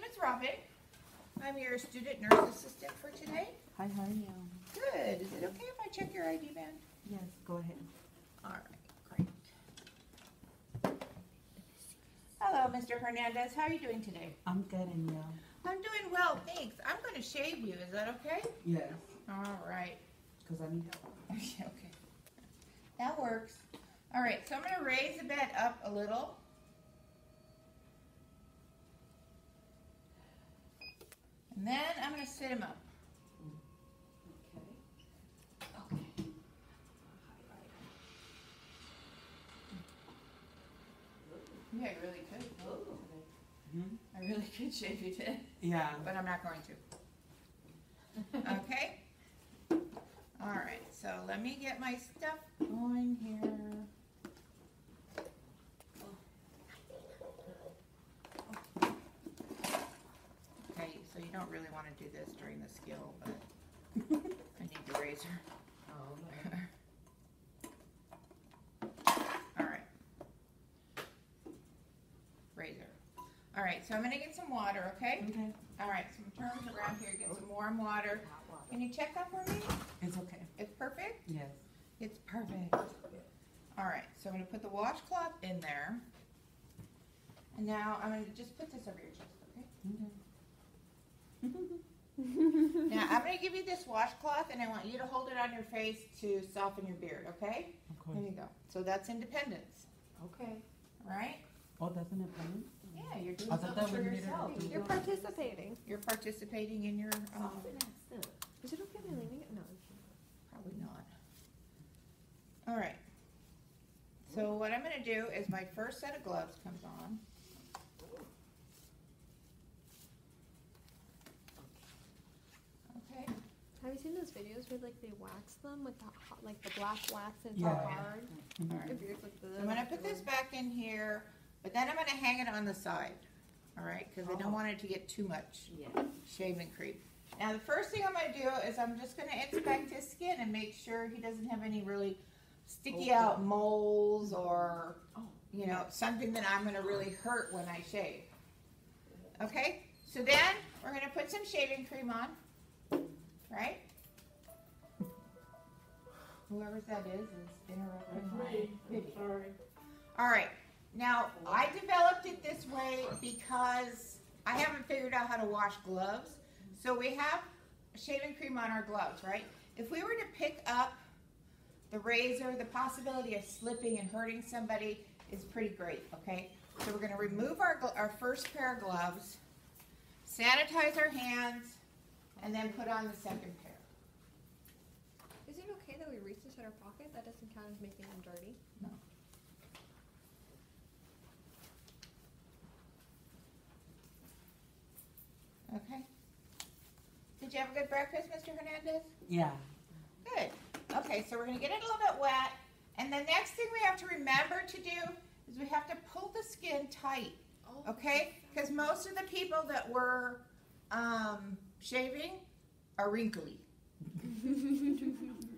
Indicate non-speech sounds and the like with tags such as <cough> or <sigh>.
name is Robin. I'm your student nurse assistant for today. Hi, how are you? Good. Is it okay if I check your ID band? Yes, go ahead. All right, great. Hello, Mr. Hernandez. How are you doing today? I'm good and you? I'm doing well, thanks. I'm going to shave you. Is that okay? Yes. All right. Because I need help. <laughs> okay. That works. All right, so I'm going to raise the bed up a little. And then I'm going to sit him up. Okay. Okay. Yeah, I really could. Hmm? I really could shave you today, Yeah. but I'm not going to. <laughs> Okay? All right, so let me get my stuff going here. Okay, so you don't really want to do this during the skill, but <laughs> I need the razor. Oh, All right. Razor. All right, so I'm gonna get some water, okay? Okay. All right, some turns around here, get some warm water. Can you check up for me? It's okay. It's perfect? Yes. It's perfect. All right, so I'm gonna put the washcloth in there. And now I'm gonna just put this over your chest, okay? <laughs> Now, I'm gonna give you this washcloth and I want you to hold it on your face to soften your beard, okay? Of There course. you go. So that's independence, Okay. Right? Oh, that's an appointment? Yeah, you're doing something for we needed yourself. You're participating. You're participating in your, um, Is it okay if I leaning it? No. Probably not. All right. So what I'm gonna do is my first set of gloves comes on. Okay, Have you seen those videos where like they wax them with the hot, like the black wax and it's Yeah. all hard? Mhm. all right. Your beard's like So I'm gonna put this back in here, but then I'm gonna hang it on the side, all right? Cause I don't want it to get too much shaving cream. Now, the first thing I'm gonna do is I'm just gonna inspect his skin and make sure he doesn't have any really sticky out moles or, you know, something that I'm gonna really hurt when I shave. Okay, so then we're gonna put some shaving cream on, right? Whoever that is is interrupting video. sorry. All right. Now, I developed it this way because I haven't figured out how to wash gloves. So we have shaving cream on our gloves, right? If we were to pick up the razor, the possibility of slipping and hurting somebody is pretty great, okay? So we're gonna remove our, our first pair of gloves, sanitize our hands, and then put on the second pair. Is it okay that we reach this in our pocket? That doesn't count as making them dirty. No. Okay? Did you have a good breakfast, Mr. Hernandez? Yeah. Good. Okay, so we're gonna get it a little bit wet. And the next thing we have to remember to do is we have to pull the skin tight, okay? Because most of the people that we're um, shaving are wrinkly. Je suis. <laughs>